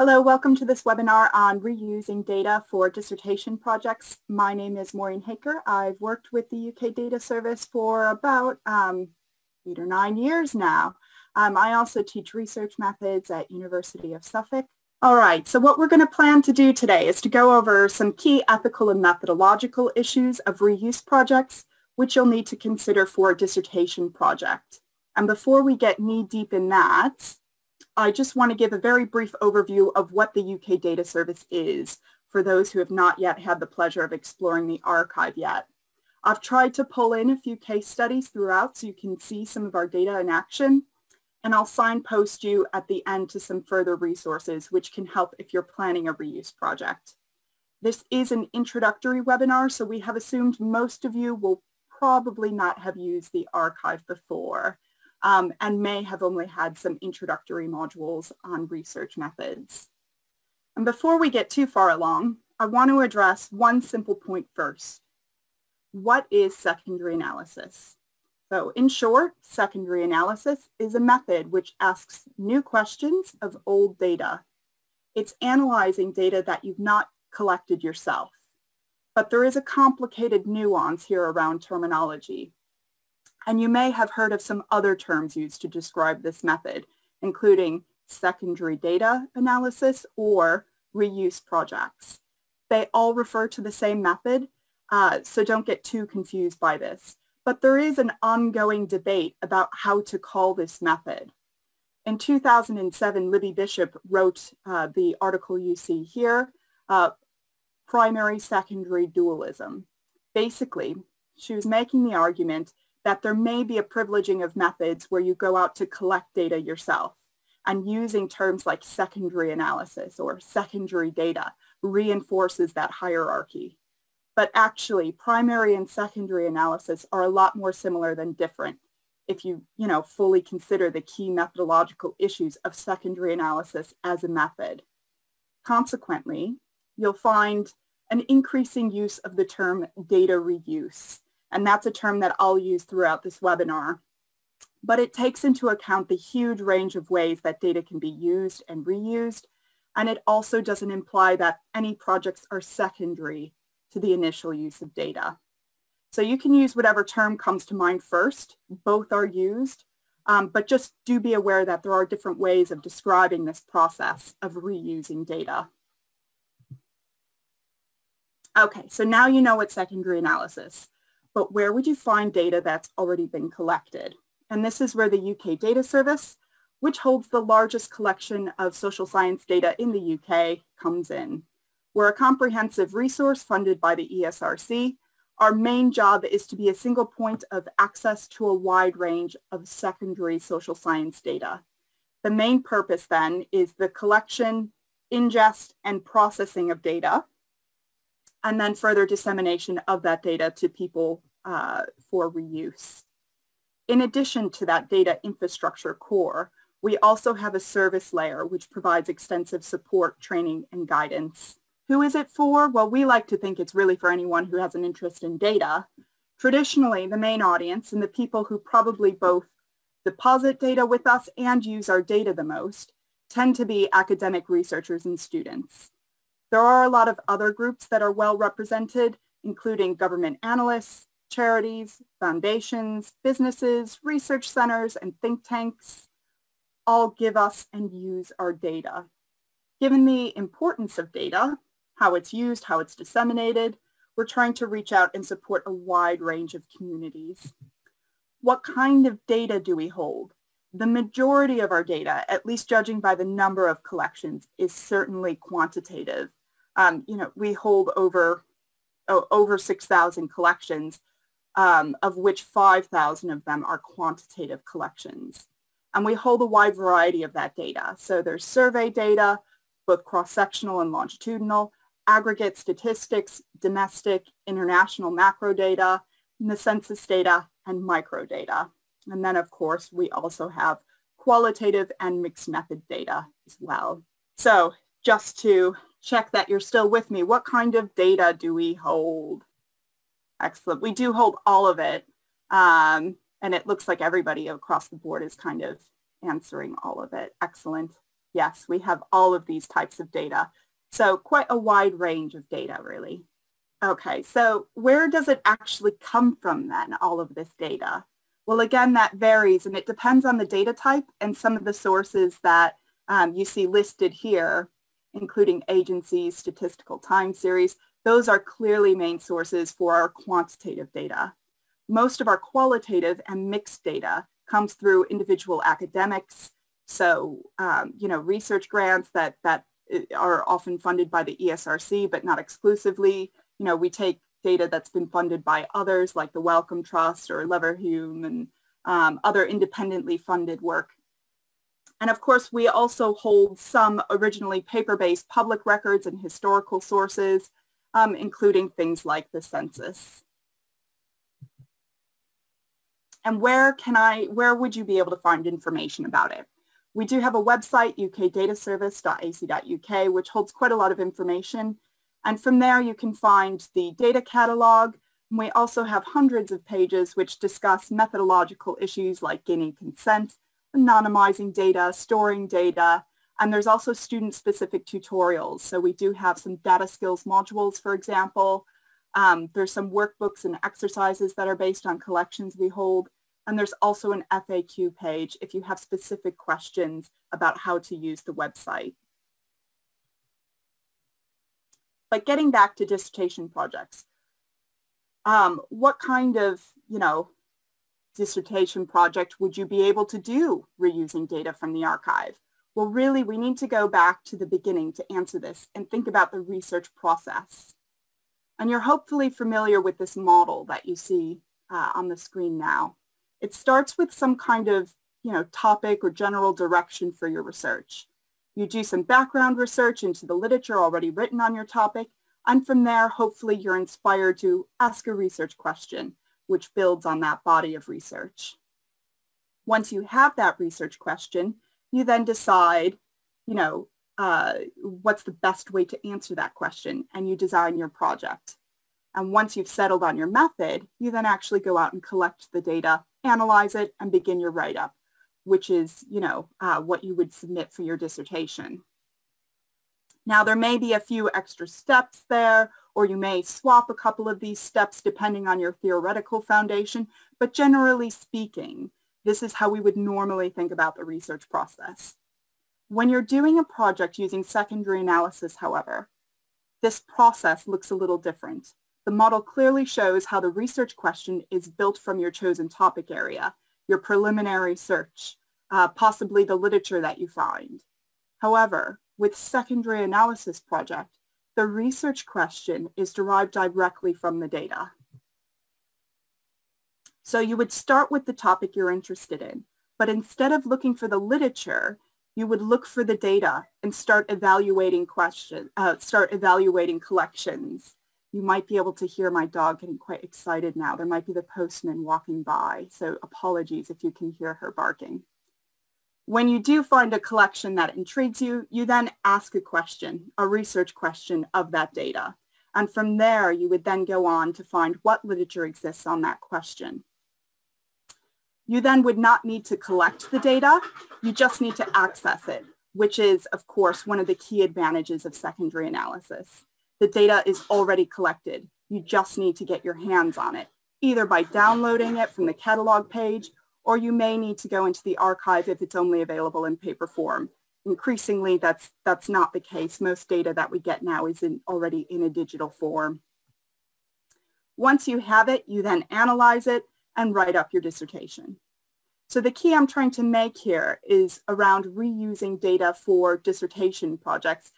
Hello, welcome to this webinar on reusing data for dissertation projects. My name is Maureen Haaker. I've worked with the UK Data Service for about um, eight or nine years now. Um, I also teach research methods at University of Suffolk. All right, so what we're going to plan to do today is to go over some key ethical and methodological issues of reuse projects, which you'll need to consider for a dissertation project. And before we get knee deep in that, I just want to give a very brief overview of what the UK Data Service is for those who have not yet had the pleasure of exploring the archive yet. I've tried to pull in a few case studies throughout so you can see some of our data in action, and I'll signpost you at the end to some further resources which can help if you're planning a reuse project. This is an introductory webinar, so we have assumed most of you will probably not have used the archive before um, and may have only had some introductory modules on research methods. And before we get too far along, I want to address one simple point first. What is secondary analysis? So in short, secondary analysis is a method which asks new questions of old data. It's analyzing data that you've not collected yourself. But there is a complicated nuance here around terminology. And you may have heard of some other terms used to describe this method, including secondary data analysis or reuse projects. They all refer to the same method, uh, so don't get too confused by this. But there is an ongoing debate about how to call this method. In 2007, Libby Bishop wrote uh, the article you see here, uh, Primary Secondary Dualism. Basically, she was making the argument that there may be a privileging of methods where you go out to collect data yourself and using terms like secondary analysis or secondary data reinforces that hierarchy. But actually, primary and secondary analysis are a lot more similar than different if you, you know, fully consider the key methodological issues of secondary analysis as a method. Consequently, you'll find an increasing use of the term data reuse and that's a term that I'll use throughout this webinar. But it takes into account the huge range of ways that data can be used and reused, and it also doesn't imply that any projects are secondary to the initial use of data. So you can use whatever term comes to mind first. Both are used, um, but just do be aware that there are different ways of describing this process of reusing data. Okay, so now you know what secondary analysis but where would you find data that's already been collected? And this is where the UK Data Service, which holds the largest collection of social science data in the UK, comes in. We're a comprehensive resource funded by the ESRC. Our main job is to be a single point of access to a wide range of secondary social science data. The main purpose then is the collection, ingest, and processing of data and then further dissemination of that data to people uh, for reuse. In addition to that data infrastructure core, we also have a service layer which provides extensive support, training, and guidance. Who is it for? Well, we like to think it's really for anyone who has an interest in data. Traditionally, the main audience and the people who probably both deposit data with us and use our data the most tend to be academic researchers and students. There are a lot of other groups that are well represented, including government analysts, charities, foundations, businesses, research centers, and think tanks all give us and use our data. Given the importance of data, how it's used, how it's disseminated, we're trying to reach out and support a wide range of communities. What kind of data do we hold? The majority of our data, at least judging by the number of collections, is certainly quantitative um, you know, we hold over oh, over 6,000 collections, um, of which 5,000 of them are quantitative collections. And we hold a wide variety of that data. So there's survey data, both cross-sectional and longitudinal, aggregate statistics, domestic, international macro data, the census data and micro data. And then, of course, we also have qualitative and mixed method data as well. So just to check that you're still with me. What kind of data do we hold? Excellent. We do hold all of it. Um, and it looks like everybody across the board is kind of answering all of it. Excellent. Yes, we have all of these types of data. So quite a wide range of data, really. Okay, so where does it actually come from then, all of this data? Well, again, that varies and it depends on the data type and some of the sources that um, you see listed here, including agencies, statistical time series. Those are clearly main sources for our quantitative data. Most of our qualitative and mixed data comes through individual academics. So, um, you know, research grants that, that uh, are often funded by the ESRC, but not exclusively. You know, we take data that's been funded by others like the Wellcome Trust or Leverhulme and um, other independently funded work. And of course, we also hold some originally paper-based public records and historical sources, um, including things like the census. And where can I, where would you be able to find information about it? We do have a website, ukdataservice.ac.uk, which holds quite a lot of information. And from there, you can find the data catalog. And we also have hundreds of pages which discuss methodological issues like gaining consent, anonymizing data, storing data, and there's also student-specific tutorials. So we do have some data skills modules, for example. Um, there's some workbooks and exercises that are based on collections we hold. And there's also an FAQ page if you have specific questions about how to use the website. But getting back to dissertation projects, um, what kind of, you know, dissertation project would you be able to do reusing data from the archive? Well, really, we need to go back to the beginning to answer this and think about the research process. And you're hopefully familiar with this model that you see uh, on the screen now. It starts with some kind of you know, topic or general direction for your research. You do some background research into the literature already written on your topic, and from there, hopefully you're inspired to ask a research question, which builds on that body of research. Once you have that research question, you then decide, you know, uh, what's the best way to answer that question, and you design your project. And once you've settled on your method, you then actually go out and collect the data, analyze it, and begin your write-up which is, you know, uh, what you would submit for your dissertation. Now, there may be a few extra steps there, or you may swap a couple of these steps depending on your theoretical foundation, but generally speaking, this is how we would normally think about the research process. When you're doing a project using secondary analysis, however, this process looks a little different. The model clearly shows how the research question is built from your chosen topic area, your preliminary search, uh, possibly the literature that you find. However, with secondary analysis project, the research question is derived directly from the data. So you would start with the topic you're interested in, but instead of looking for the literature, you would look for the data and start evaluating questions, uh, start evaluating collections, you might be able to hear my dog getting quite excited now. There might be the postman walking by, so apologies if you can hear her barking. When you do find a collection that intrigues you, you then ask a question, a research question of that data. And from there, you would then go on to find what literature exists on that question. You then would not need to collect the data, you just need to access it, which is, of course, one of the key advantages of secondary analysis. The data is already collected. You just need to get your hands on it, either by downloading it from the catalog page, or you may need to go into the archive if it's only available in paper form. Increasingly, that's, that's not the case. Most data that we get now is in, already in a digital form. Once you have it, you then analyze it and write up your dissertation. So the key I'm trying to make here is around reusing data for dissertation projects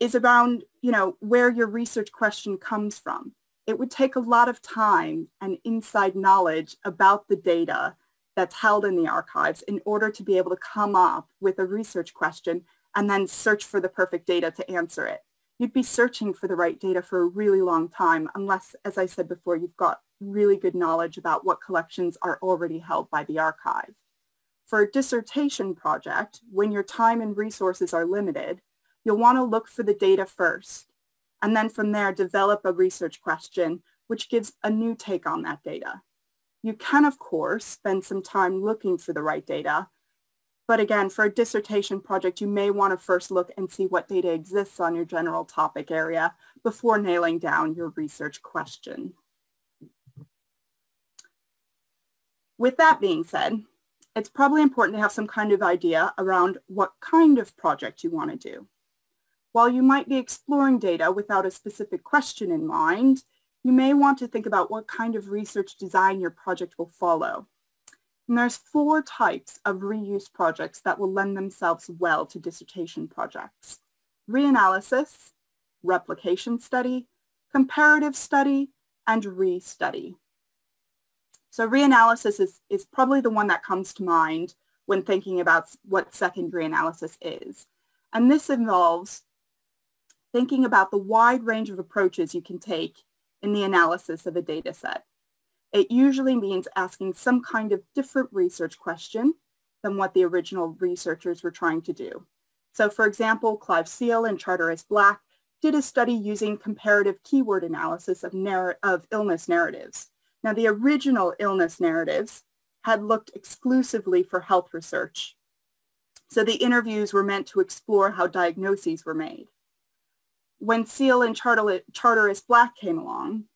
is around, you know, where your research question comes from. It would take a lot of time and inside knowledge about the data that's held in the archives in order to be able to come up with a research question and then search for the perfect data to answer it. You'd be searching for the right data for a really long time unless, as I said before, you've got really good knowledge about what collections are already held by the archive. For a dissertation project, when your time and resources are limited, You'll want to look for the data first, and then from there develop a research question which gives a new take on that data. You can, of course, spend some time looking for the right data, But again, for a dissertation project, you may want to first look and see what data exists on your general topic area before nailing down your research question. With that being said, it's probably important to have some kind of idea around what kind of project you want to do. While you might be exploring data without a specific question in mind, you may want to think about what kind of research design your project will follow. And there's four types of reuse projects that will lend themselves well to dissertation projects. Reanalysis, replication study, comparative study, and re-study. So reanalysis is, is probably the one that comes to mind when thinking about what secondary analysis is. And this involves thinking about the wide range of approaches you can take in the analysis of a data set. It usually means asking some kind of different research question than what the original researchers were trying to do. So for example, Clive Seale and Charteris Black did a study using comparative keyword analysis of, of illness narratives. Now the original illness narratives had looked exclusively for health research. So the interviews were meant to explore how diagnoses were made when Seale and Charteris Black came along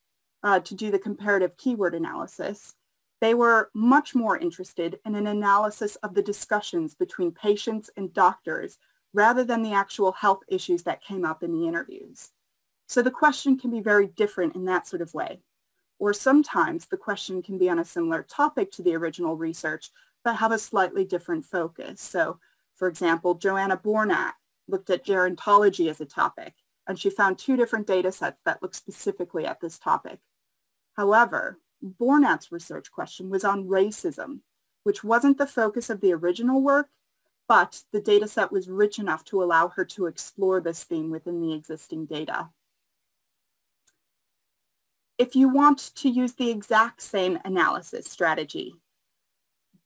uh, to do the comparative keyword analysis, they were much more interested in an analysis of the discussions between patients and doctors rather than the actual health issues that came up in the interviews. So the question can be very different in that sort of way. Or sometimes the question can be on a similar topic to the original research, but have a slightly different focus. So for example, Joanna Bornat looked at gerontology as a topic, and she found two different data sets that looked specifically at this topic. However, Bornat's research question was on racism, which wasn't the focus of the original work, but the data set was rich enough to allow her to explore this theme within the existing data. If you want to use the exact same analysis strategy,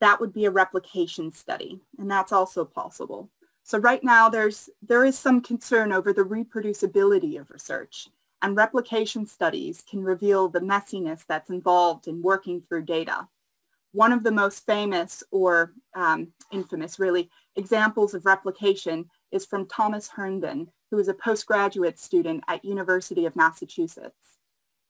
that would be a replication study, and that's also possible. So right now there's, there is some concern over the reproducibility of research and replication studies can reveal the messiness that's involved in working through data. One of the most famous or um, infamous really examples of replication is from Thomas Herndon, who is a postgraduate student at University of Massachusetts.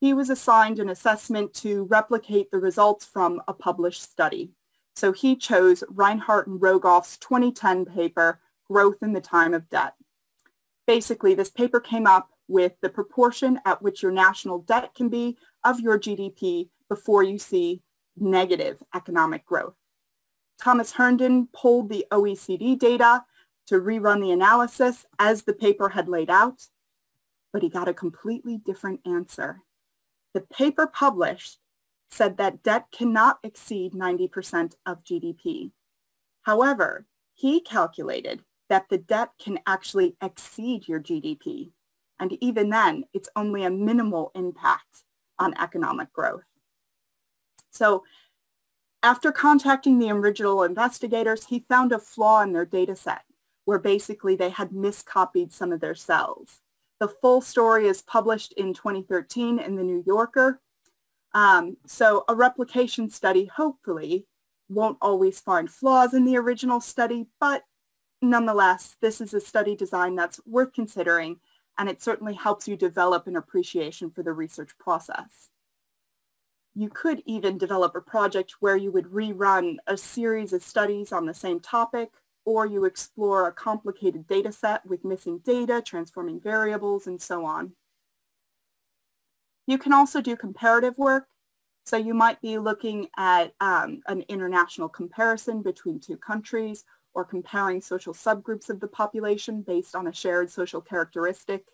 He was assigned an assessment to replicate the results from a published study. So he chose Reinhart and Rogoff's 2010 paper, growth in the time of debt. Basically, this paper came up with the proportion at which your national debt can be of your GDP before you see negative economic growth. Thomas Herndon pulled the OECD data to rerun the analysis as the paper had laid out, but he got a completely different answer. The paper published said that debt cannot exceed 90% of GDP. However, he calculated that the debt can actually exceed your GDP. And even then, it's only a minimal impact on economic growth. So after contacting the original investigators, he found a flaw in their data set where basically they had miscopied some of their cells. The full story is published in 2013 in the New Yorker. Um, so a replication study hopefully won't always find flaws in the original study, but nonetheless, this is a study design that's worth considering, and it certainly helps you develop an appreciation for the research process. You could even develop a project where you would rerun a series of studies on the same topic, or you explore a complicated data set with missing data, transforming variables, and so on. You can also do comparative work. So you might be looking at um, an international comparison between two countries or comparing social subgroups of the population based on a shared social characteristic.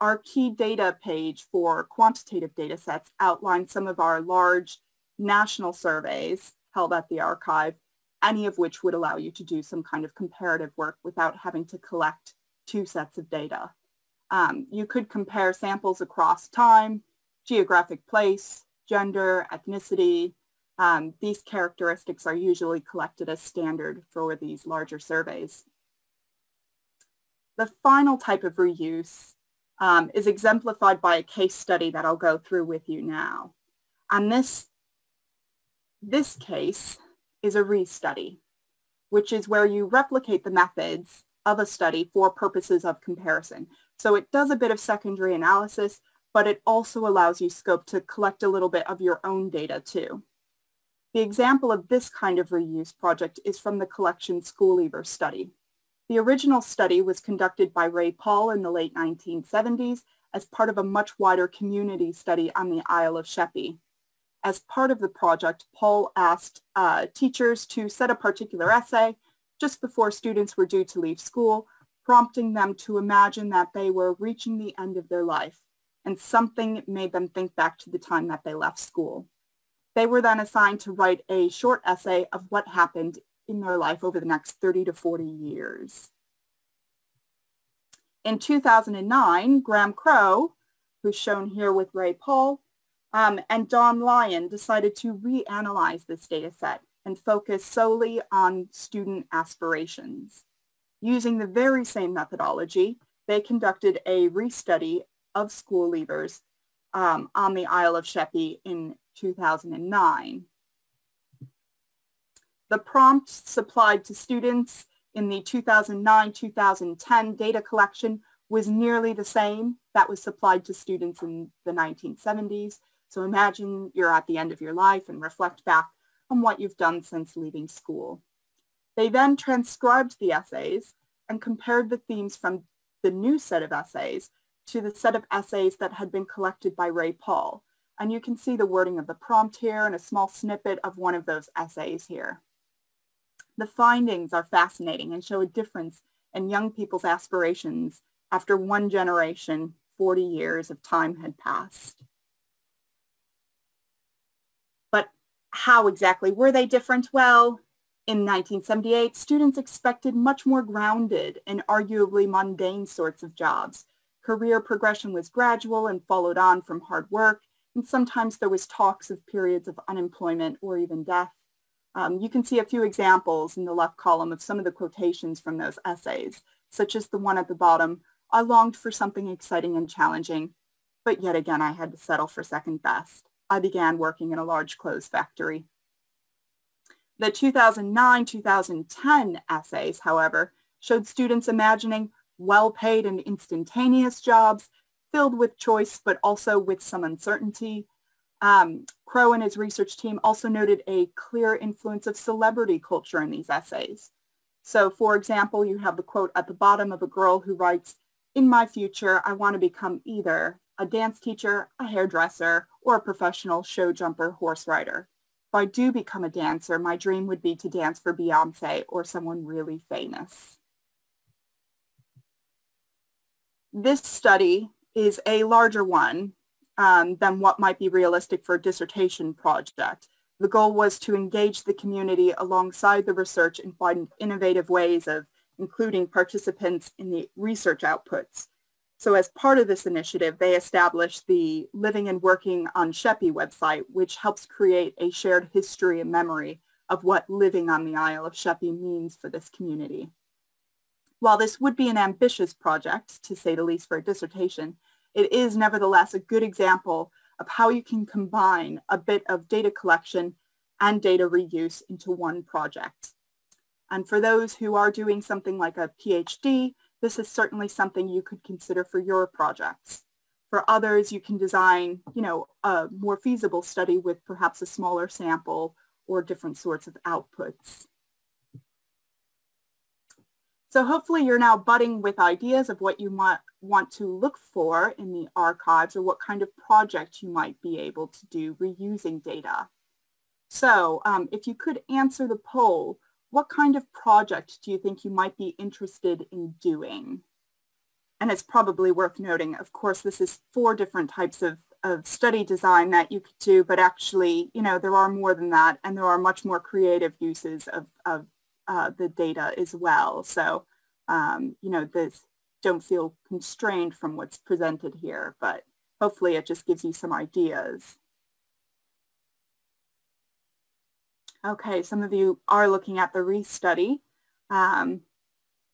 Our key data page for quantitative data sets outlines some of our large national surveys held at the archive, any of which would allow you to do some kind of comparative work without having to collect two sets of data. Um, you could compare samples across time, geographic place, gender, ethnicity, um, these characteristics are usually collected as standard for these larger surveys. The final type of reuse um, is exemplified by a case study that I'll go through with you now. And this, this case is a restudy. which is where you replicate the methods of a study for purposes of comparison. So it does a bit of secondary analysis, but it also allows you scope to collect a little bit of your own data too. The example of this kind of reuse project is from the collection School Leaver study. The original study was conducted by Ray Pahl in the late 1970s as part of a much wider community study on the Isle of Sheppey. As part of the project, Pahl asked uh, teachers to set a particular essay just before students were due to leave school, prompting them to imagine that they were reaching the end of their life, and something made them think back to the time that they left school. They were then assigned to write a short essay of what happened in their life over the next 30 to 40 years. In 2009, Graham Crow, who's shown here with Ray Pahl, um, and Dawn Lyon decided to reanalyze this data set and focus solely on student aspirations. Using the very same methodology, they conducted a restudy of school leavers um, on the Isle of Sheppey in 2009. The prompt supplied to students in the 2009-2010 data collection was nearly the same that was supplied to students in the 1970s. So imagine you're at the end of your life and reflect back on what you've done since leaving school. They then transcribed the essays and compared the themes from the new set of essays to the set of essays that had been collected by Ray Pahl. And you can see the wording of the prompt here and a small snippet of one of those essays here. The findings are fascinating and show a difference in young people's aspirations after one generation, 40 years of time had passed. But how exactly were they different? Well, in 1978, students expected much more grounded and arguably mundane sorts of jobs. Career progression was gradual and followed on from hard work, and sometimes there was talks of periods of unemployment or even death. Um, you can see a few examples in the left column of some of the quotations from those essays, such as the one at the bottom, I longed for something exciting and challenging, but yet again I had to settle for second best. I began working in a large clothes factory. The 2009-2010 essays, however, showed students imagining well-paid and instantaneous jobs filled with choice, but also with some uncertainty, um, Crow and his research team also noted a clear influence of celebrity culture in these essays. So for example, you have the quote at the bottom of a girl who writes, in my future, I want to become either a dance teacher, a hairdresser, or a professional show jumper horse rider. If I do become a dancer, my dream would be to dance for Beyonce or someone really famous. This study is a larger one um, than what might be realistic for a dissertation project. The goal was to engage the community alongside the research and find innovative ways of including participants in the research outputs. So as part of this initiative, they established the Living and Working on Sheppey website, which helps create a shared history and memory of what living on the Isle of Sheppey means for this community. While this would be an ambitious project, to say the least for a dissertation, it is nevertheless a good example of how you can combine a bit of data collection and data reuse into one project. And for those who are doing something like a PhD, this is certainly something you could consider for your projects. For others, you can design, you know, a more feasible study with perhaps a smaller sample or different sorts of outputs. So hopefully you're now budding with ideas of what you might want to look for in the archives or what kind of project you might be able to do reusing data. So um, if you could answer the poll, what kind of project do you think you might be interested in doing? And it's probably worth noting, of course, this is four different types of, of study design that you could do, but actually, you know, there are more than that, and there are much more creative uses of, of uh, the data as well. So, um, you know, this don't feel constrained from what's presented here, but hopefully it just gives you some ideas. Okay, some of you are looking at the restudy. Um,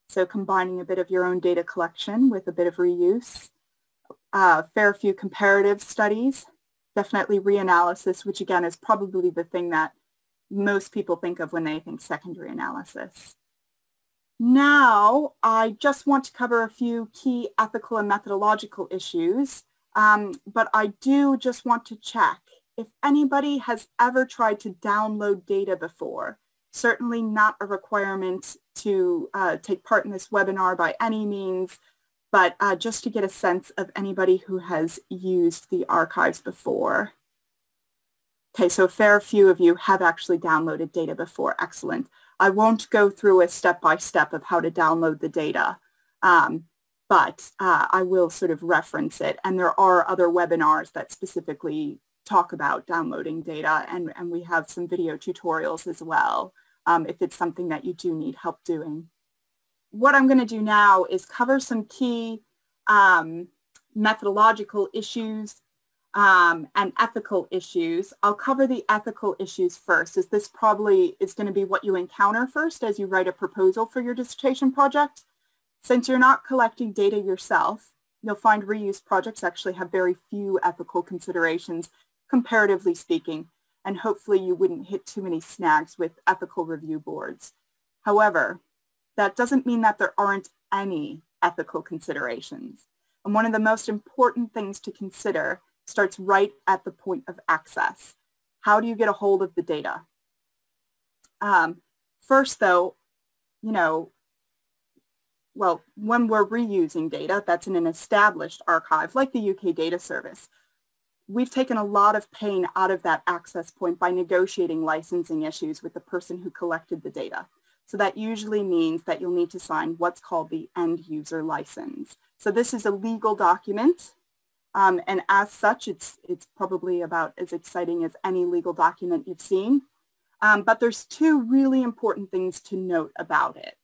so combining a bit of your own data collection with a bit of reuse. Uh, fair few comparative studies, definitely reanalysis, which again is probably the thing that most people think of when they think secondary analysis. Now, I just want to cover a few key ethical and methodological issues, um, but I do just want to check if anybody has ever tried to download data before. Certainly not a requirement to uh, take part in this webinar by any means, but uh, just to get a sense of anybody who has used the archives before. Okay, so a fair few of you have actually downloaded data before. Excellent. I won't go through a step-by-step -step of how to download the data, um, but uh, I will sort of reference it. And there are other webinars that specifically talk about downloading data, and, and we have some video tutorials as well um, if it's something that you do need help doing what I'm going to do now is cover some key um, methodological issues um, and ethical issues. I'll cover the ethical issues first, as this probably is going to be what you encounter first as you write a proposal for your dissertation project. Since you're not collecting data yourself, you'll find reuse projects actually have very few ethical considerations, comparatively speaking, and hopefully you wouldn't hit too many snags with ethical review boards. However, that doesn't mean that there aren't any ethical considerations. And one of the most important things to consider starts right at the point of access. How do you get a hold of the data? Um, first, though, you know, well, when we're reusing data that's in an established archive like the UK Data Service, we've taken a lot of pain out of that access point by negotiating licensing issues with the person who collected the data. So that usually means that you'll need to sign what's called the end user license. So this is a legal document. Um, and as such, it's, it's probably about as exciting as any legal document you've seen. Um, but there's two really important things to note about it.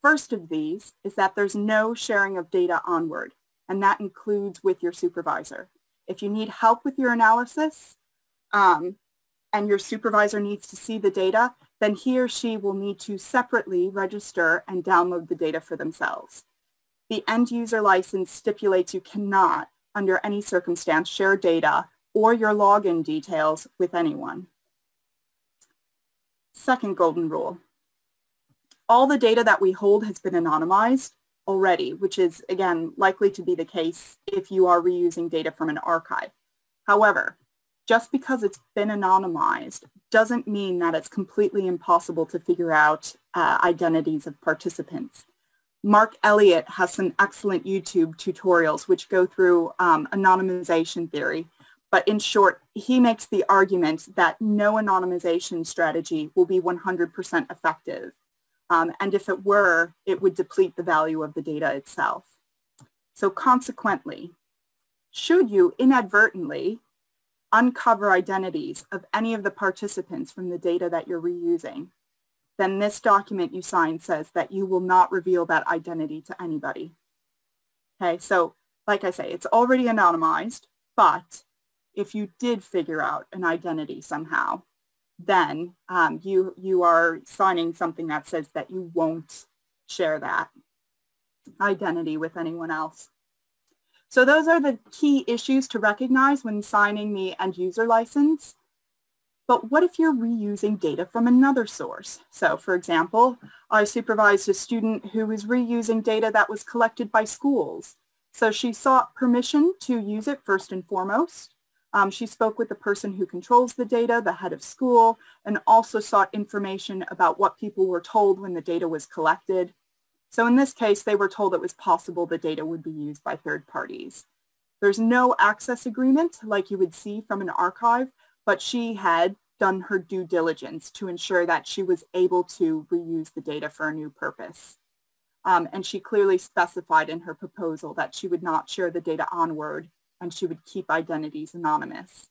First of these is that there's no sharing of data onward, and that includes with your supervisor. If you need help with your analysis um, and your supervisor needs to see the data, then he or she will need to separately register and download the data for themselves. The end user license stipulates you cannot, under any circumstance, share data or your login details with anyone. Second golden rule. All the data that we hold has been anonymized already, which is, again, likely to be the case if you are reusing data from an archive. However, just because it's been anonymized doesn't mean that it's completely impossible to figure out uh, identities of participants. Mark Elliot has some excellent YouTube tutorials which go through um, anonymization theory. But in short, he makes the argument that no anonymization strategy will be 100% effective. Um, and if it were, it would deplete the value of the data itself. So consequently, should you inadvertently uncover identities of any of the participants from the data that you're reusing, then this document you sign says that you will not reveal that identity to anybody. Okay, so like I say, it's already anonymized, but if you did figure out an identity somehow, then um, you, you are signing something that says that you won't share that identity with anyone else. So those are the key issues to recognize when signing the end user license. But what if you're reusing data from another source? So for example, I supervised a student who was reusing data that was collected by schools. So she sought permission to use it first and foremost. Um, she spoke with the person who controls the data, the head of school, and also sought information about what people were told when the data was collected. So in this case, they were told it was possible the data would be used by third parties. There's no access agreement like you would see from an archive, but she had done her due diligence to ensure that she was able to reuse the data for a new purpose. Um, and she clearly specified in her proposal that she would not share the data onward and she would keep identities anonymous.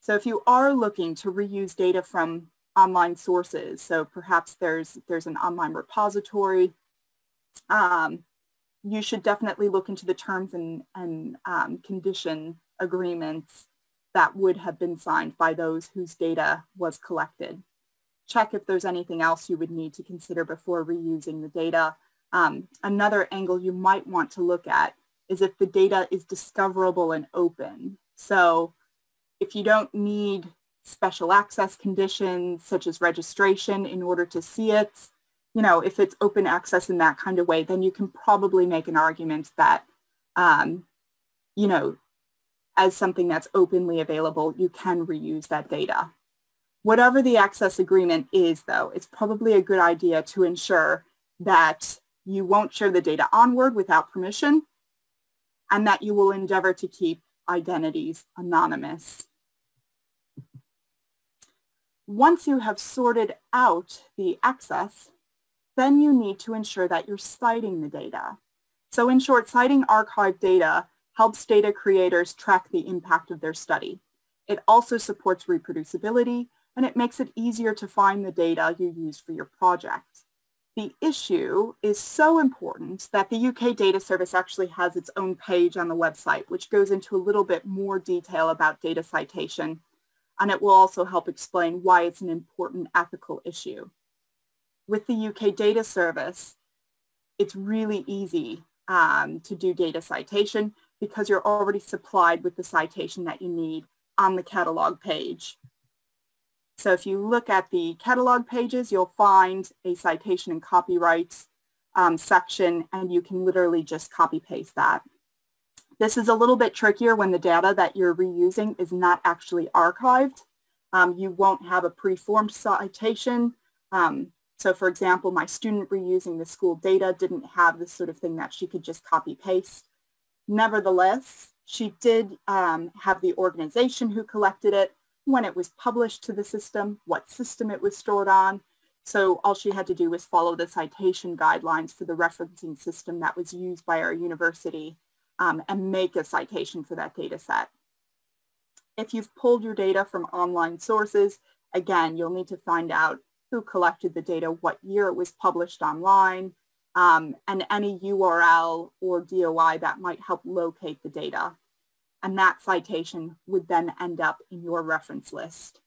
So if you are looking to reuse data from online sources, so perhaps there's, there's an online repository um, you should definitely look into the terms and, and um, condition agreements that would have been signed by those whose data was collected. Check if there's anything else you would need to consider before reusing the data. Um, another angle you might want to look at is if the data is discoverable and open. So if you don't need special access conditions such as registration in order to see it, you know, if it's open access in that kind of way, then you can probably make an argument that, um, you know, as something that's openly available, you can reuse that data. Whatever the access agreement is, though, it's probably a good idea to ensure that you won't share the data onward without permission and that you will endeavor to keep identities anonymous. Once you have sorted out the access, then you need to ensure that you're citing the data. So in short, citing archived data helps data creators track the impact of their study. It also supports reproducibility, and it makes it easier to find the data you use for your project. The issue is so important that the UK Data Service actually has its own page on the website, which goes into a little bit more detail about data citation, and it will also help explain why it's an important ethical issue. With the UK Data Service, it's really easy um, to do data citation because you're already supplied with the citation that you need on the catalog page. So if you look at the catalog pages, you'll find a citation and copyright um, section, and you can literally just copy paste that. This is a little bit trickier when the data that you're reusing is not actually archived. Um, you won't have a preformed citation. Um, so for example, my student reusing the school data didn't have this sort of thing that she could just copy paste. Nevertheless, she did um, have the organization who collected it, when it was published to the system, what system it was stored on. So all she had to do was follow the citation guidelines for the referencing system that was used by our university um, and make a citation for that data set. If you've pulled your data from online sources, again, you'll need to find out who collected the data, what year it was published online, um, and any URL or DOI that might help locate the data. And that citation would then end up in your reference list.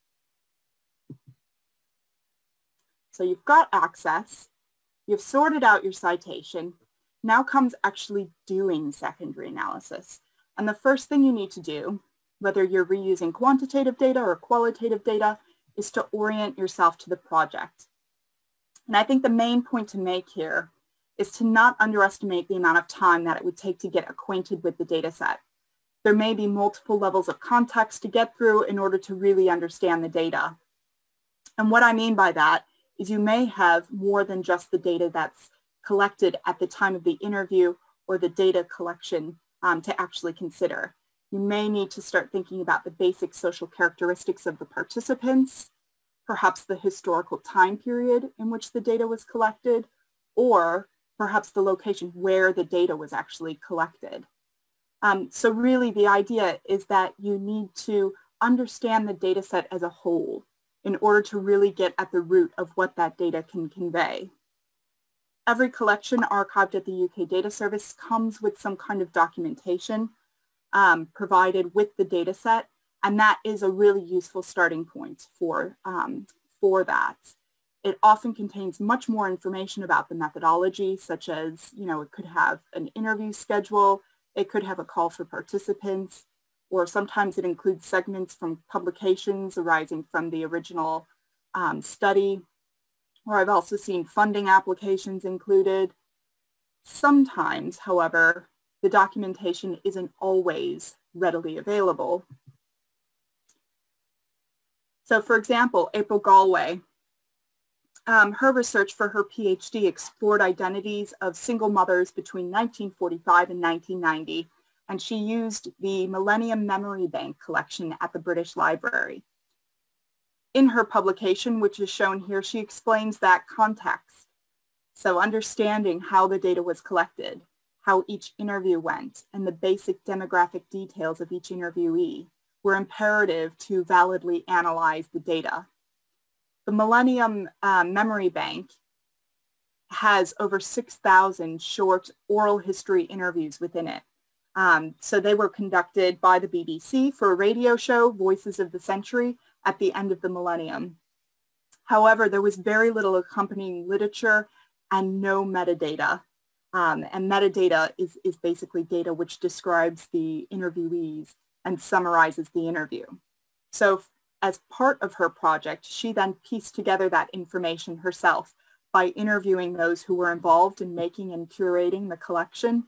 So you've got access, you've sorted out your citation, now comes actually doing secondary analysis. And the first thing you need to do, whether you're reusing quantitative data or qualitative data, is to orient yourself to the project. And I think the main point to make here is to not underestimate the amount of time that it would take to get acquainted with the data set. There may be multiple levels of context to get through in order to really understand the data. And what I mean by that is you may have more than just the data that's collected at the time of the interview or the data collection um, to actually consider. You may need to start thinking about the basic social characteristics of the participants, perhaps the historical time period in which the data was collected, or perhaps the location where the data was actually collected. Um, so really the idea is that you need to understand the data set as a whole in order to really get at the root of what that data can convey. Every collection archived at the UK Data Service comes with some kind of documentation um, provided with the data set, and that is a really useful starting point for, um, for that. It often contains much more information about the methodology, such as, you know, it could have an interview schedule, it could have a call for participants, or sometimes it includes segments from publications arising from the original um, study, or I've also seen funding applications included. Sometimes, however, the documentation isn't always readily available. So for example, April Gallwey um, her research for her PhD explored identities of single mothers between 1945 and 1990, and she used the Millennium Memory Bank collection at the British Library. In her publication, which is shown here, she explains that context. So understanding how the data was collected, how each interview went, and the basic demographic details of each interviewee were imperative to validly analyze the data the Millennium uh, Memory Bank has over 6,000 short oral history interviews within it. Um, so they were conducted by the BBC for a radio show, Voices of the Century, at the end of the millennium. However, there was very little accompanying literature and no metadata. Um, and metadata is, is basically data which describes the interviewees and summarizes the interview. So as part of her project, she then pieced together that information herself by interviewing those who were involved in making and curating the collection.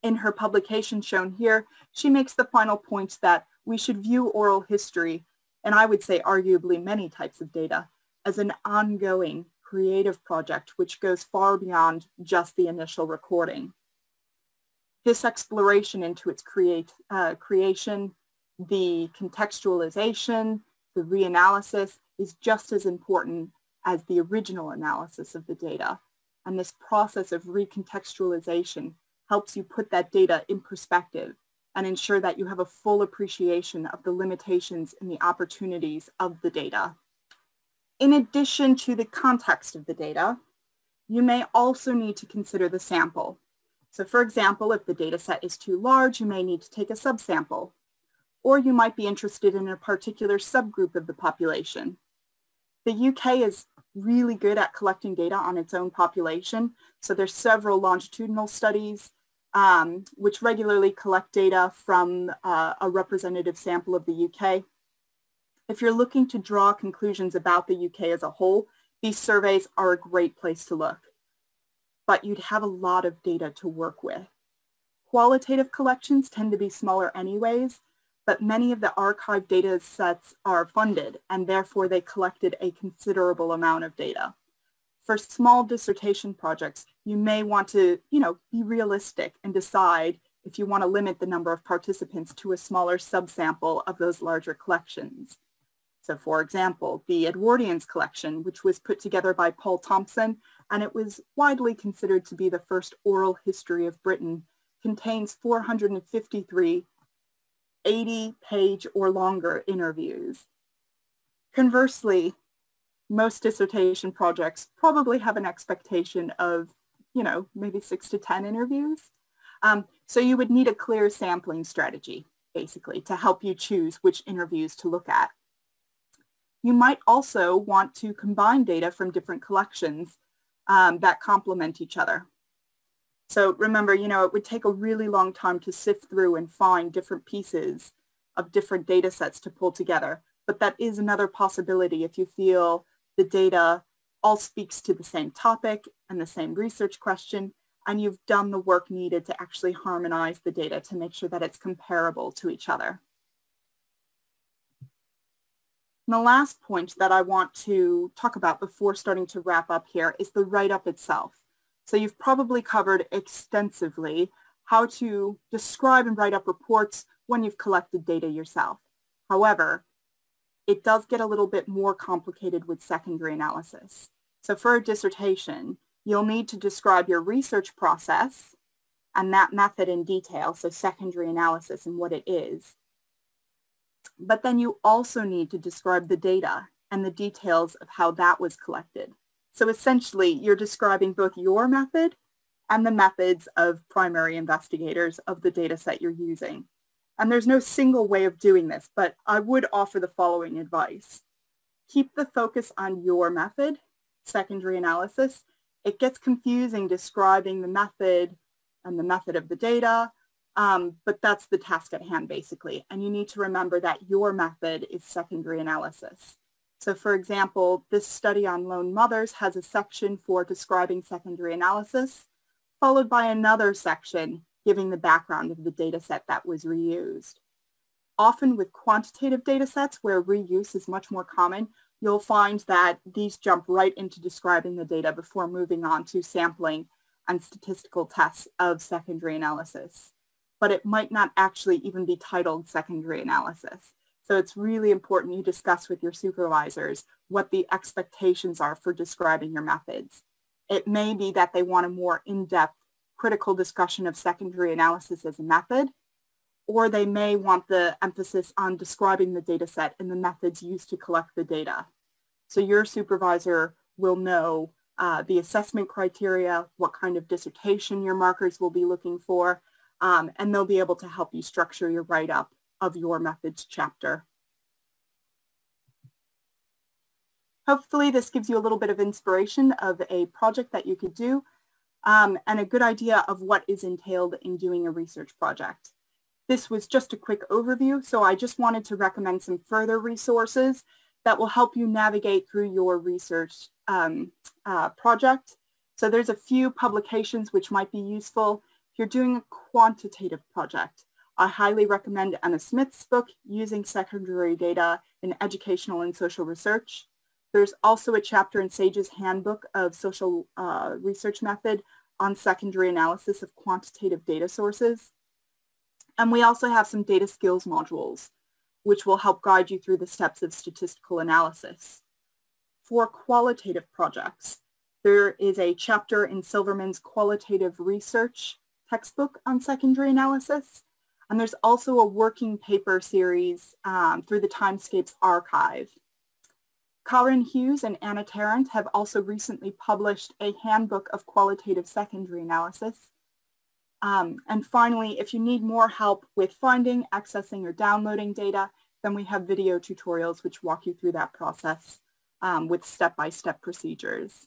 In her publication shown here, she makes the final point that we should view oral history, and I would say arguably many types of data, as an ongoing creative project which goes far beyond just the initial recording. This exploration into its create, uh, creation, the contextualization, the reanalysis is just as important as the original analysis of the data. And this process of recontextualization helps you put that data in perspective and ensure that you have a full appreciation of the limitations and the opportunities of the data. In addition to the context of the data, you may also need to consider the sample. So for example, if the data set is too large, you may need to take a subsample. Or you might be interested in a particular subgroup of the population. The UK is really good at collecting data on its own population. So there's several longitudinal studies um, which regularly collect data from uh, a representative sample of the UK. If you're looking to draw conclusions about the UK as a whole, these surveys are a great place to look. But you'd have a lot of data to work with. Qualitative collections tend to be smaller anyways, but many of the archive data sets are funded and therefore they collected a considerable amount of data. For small dissertation projects, you may want to, you know, be realistic and decide if you want to limit the number of participants to a smaller subsample of those larger collections. So for example, the Edwardians collection, which was put together by Paul Thompson, and it was widely considered to be the first oral history of Britain, contains 453 80 page or longer interviews. Conversely, most dissertation projects probably have an expectation of, you know, maybe six to 10 interviews. Um, so you would need a clear sampling strategy, basically, to help you choose which interviews to look at. You might also want to combine data from different collections um, that complement each other. So remember, you know, it would take a really long time to sift through and find different pieces of different data sets to pull together. But that is another possibility if you feel the data all speaks to the same topic and the same research question, and you've done the work needed to actually harmonize the data to make sure that it's comparable to each other. And the last point that I want to talk about before starting to wrap up here is the write-up itself. So you've probably covered extensively how to describe and write up reports when you've collected data yourself. However, it does get a little bit more complicated with secondary analysis. So for a dissertation, you'll need to describe your research process and that method in detail, so secondary analysis and what it is. But then you also need to describe the data and the details of how that was collected. So essentially, you're describing both your method and the methods of primary investigators of the data set you're using. And there's no single way of doing this, but I would offer the following advice. Keep the focus on your method, secondary analysis. It gets confusing describing the method and the method of the data, um, but that's the task at hand basically. And you need to remember that your method is secondary analysis. So for example, this study on lone mothers has a section for describing secondary analysis, followed by another section giving the background of the data set that was reused. Often with quantitative data sets where reuse is much more common, you'll find that these jump right into describing the data before moving on to sampling and statistical tests of secondary analysis. But it might not actually even be titled secondary analysis. So it's really important you discuss with your supervisors what the expectations are for describing your methods. It may be that they want a more in-depth critical discussion of secondary analysis as a method, or they may want the emphasis on describing the data set and the methods used to collect the data. So your supervisor will know uh, the assessment criteria, what kind of dissertation your markers will be looking for, um, and they'll be able to help you structure your write-up of your methods chapter. Hopefully this gives you a little bit of inspiration of a project that you could do um, and a good idea of what is entailed in doing a research project. This was just a quick overview, so I just wanted to recommend some further resources that will help you navigate through your research um, uh, project. So there's a few publications which might be useful. If you're doing a quantitative project, I highly recommend Emma Smith's book, Using Secondary Data in Educational and Social Research. There's also a chapter in SAGE's Handbook of Social uh, Research Method on secondary analysis of quantitative data sources. And we also have some data skills modules, which will help guide you through the steps of statistical analysis. For qualitative projects, there is a chapter in Silverman's Qualitative Research textbook on secondary analysis. And there's also a working paper series um, through the Timescapes archive. Karen Hughes and Anna Tarrant have also recently published a handbook of qualitative secondary analysis. Um, and finally, if you need more help with finding, accessing, or downloading data, then we have video tutorials which walk you through that process um, with step-by-step -step procedures.